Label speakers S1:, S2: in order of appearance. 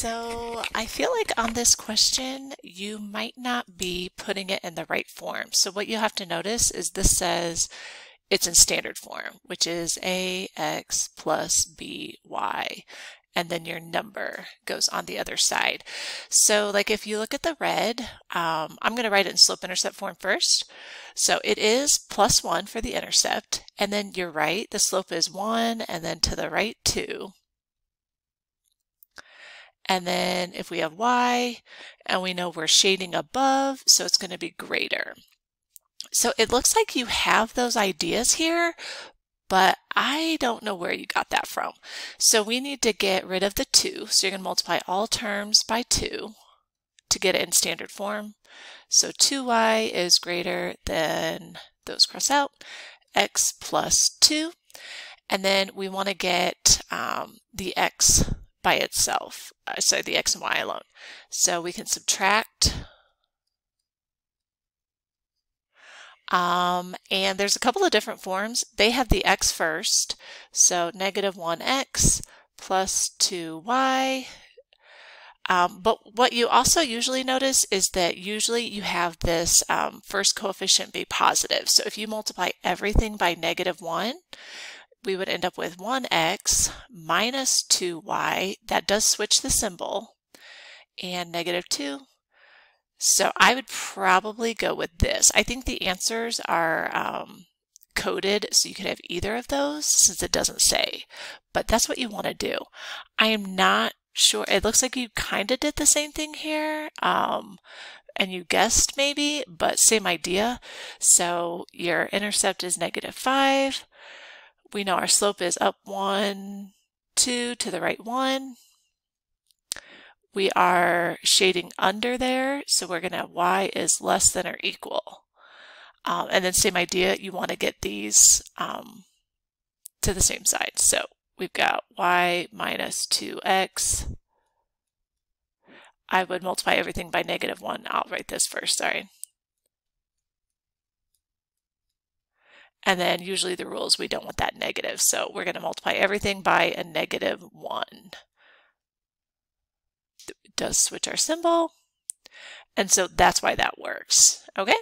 S1: So I feel like on this question, you might not be putting it in the right form. So what you have to notice is this says it's in standard form, which is ax plus by and then your number goes on the other side. So like if you look at the red, um, I'm going to write it in slope intercept form first. So it is plus 1 for the intercept, and then you're right, the slope is 1, and then to the right 2. And then if we have y, and we know we're shading above, so it's going to be greater. So it looks like you have those ideas here, but I don't know where you got that from. So we need to get rid of the 2. So you're going to multiply all terms by 2 to get it in standard form. So 2y is greater than, those cross out, x plus 2. And then we want to get um, the x by itself, uh, so the x and y alone. So we can subtract Um, and there's a couple of different forms. They have the x first, so negative 1x plus 2y. Um, but what you also usually notice is that usually you have this um, first coefficient be positive. So if you multiply everything by negative 1, we would end up with 1x minus 2y. That does switch the symbol. And negative 2 so I would probably go with this. I think the answers are um, coded so you could have either of those since it doesn't say, but that's what you want to do. I am not sure. It looks like you kind of did the same thing here. Um, and you guessed maybe, but same idea. So your intercept is negative 5. We know our slope is up 1, 2 to the right 1 we are shading under there. So we're going to have y is less than or equal. Um, and then same idea, you want to get these um, to the same side. So we've got y minus 2x. I would multiply everything by negative 1. I'll write this first, sorry. And then usually the rules, we don't want that negative. So we're going to multiply everything by a negative 1 does switch our symbol. And so that's why that works. Okay.